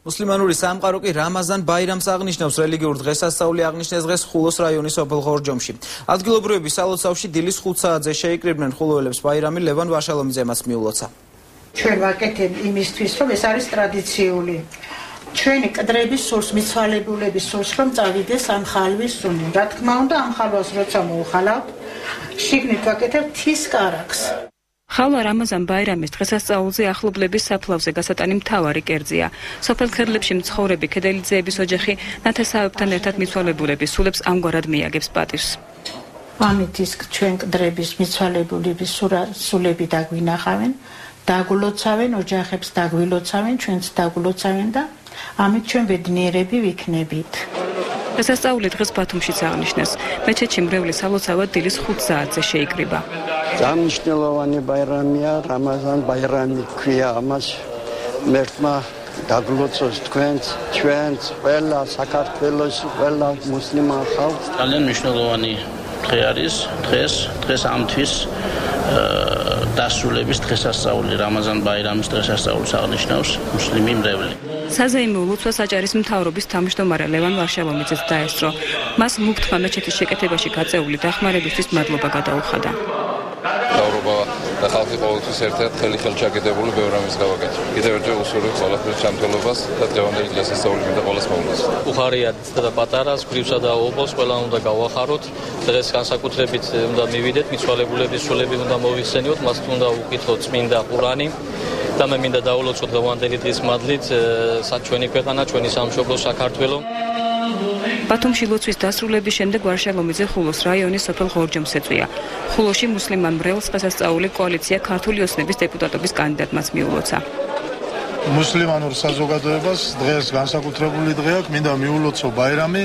მუსლიმანური სამყარო კი რამაზან ბაირამს აღნიშნავს რელიგიურ დღესასწაული აღნიშნეს დღეს ხულოს რაიონის ოფელ ხორჯომში. ადგილობრივები სალოცავში დილის 5 საათზე შეიკრიბნენ ხულოელებს ბაირამი ლევან ვაშალომიძემაც მიულოცა. ჩვენ ვაკეთებ იმისთვის, რომ ეს არის ტრადიციული. ჩვენი კდრების სურს მიცვალებულების სურს რომ წავიდეს ამ ხალვის სუნი. რა თქმა უნდა, ამ ხალვას როცა მოუხალავთ, შიგნით ვაკეთებ თის კარაქს. ხალვა რამაზან ბაირამის დღესასწაულზე ახლობლების საფლავზე გასატანი მთავარი კერძია. სოფელ ქერლებში მცხოვრები ქედელიძეების ოჯახი ნათესავებთან ერთად მიცვალებულების სულებს ამგვარად მიაგებს პატივს. ამით ის ჩვენ კდრების მიცვალებულების სულები დაგვინახავენ, დაგულოცავენ ოჯახებს დაგვილოცავენ, ჩვენც დაგულოცავენ და ამით ჩვენ ბედნიერები ვიქნებით. დღესასწაული დღეს ბათუმშიც აღნიშნეს. მეჩეთში მრევლის სალოცავად დილის 5 საათზე შეიკრიბა. ძალიან ბაირამია, რამაზან ბაირამი ქვია ამას. მერტმა დაგლოცოს თქვენც, ჩვენც, ყველა საქართველოს, ყველა მუსლიმან ხალხს. ძალიან მნიშვნელოვანი დღე არის, დღეს, დღეს ამთვის დასრულების დღესასწაული, რამაზან ბაირამის დღესასწაულს აღნიშნავს მუსლიმი მრევლი. საზეიმო ლოცვა საჯარის მთავრობის თავმჯდომარე ლევან ვარშალომიძეს დაესწრო. მას მუქთმა მეჩეთის შეკეთებაში გაწეული დახმარებისთვის მადლობა გადაუხადა. მთავრობა და ხალხი ყოველთვის ერთად ხელი ხელჩაკიდებული ბევრ ამის გავაკეთე. კიდევ ერთხელ უსურვებ ყველაფერს ჩამთელობას და დღევანდელი დღესასწაული მინდა ყოველს მომდოს. უხარია და პატარას, გრიფსა და ობოლს ყველამ უნდა გავახაროთ. დღეს განსაკუთრებით უნდა მივიდეთ მიცვალებულების სულები უნდა მოვიხსენიოთ, მას უნდა უკითხოთ წმინდა ყურანი. და მე მინდა დაულოცოთ დღევანდელი დღის მადლით საჩვენი ქვეყანა, ჩვენი სამშობლო საქართველოს ბათუმში ლოცვის დასრულების შემდეგ ვარშალომიძე ხულოს რაიონის სოფელ ხორჯომს ეწვია. ხულოში მუსლიმან მრევლს დღესასწაული კოალიცია ქართული ოსნების დეპუტატობის კანდიდატმაც მიულოცა. მუსლიმანურ საზოგადოებას დღეს განსაკუთრებული დღე აქვს, მინდა მიულოცო ბაირამი.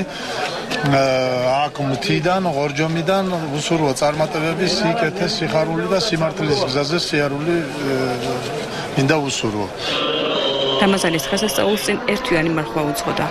აქ მთიდან, ხორჯომიდან უსურვო წარმატებების სიკეთე, სიხარული და სიმართლის გზაზე სიარული მინდა უსურვო. დამაზალის დღესასწაულს წინ ერთვიანი მარხვა უძღოდა.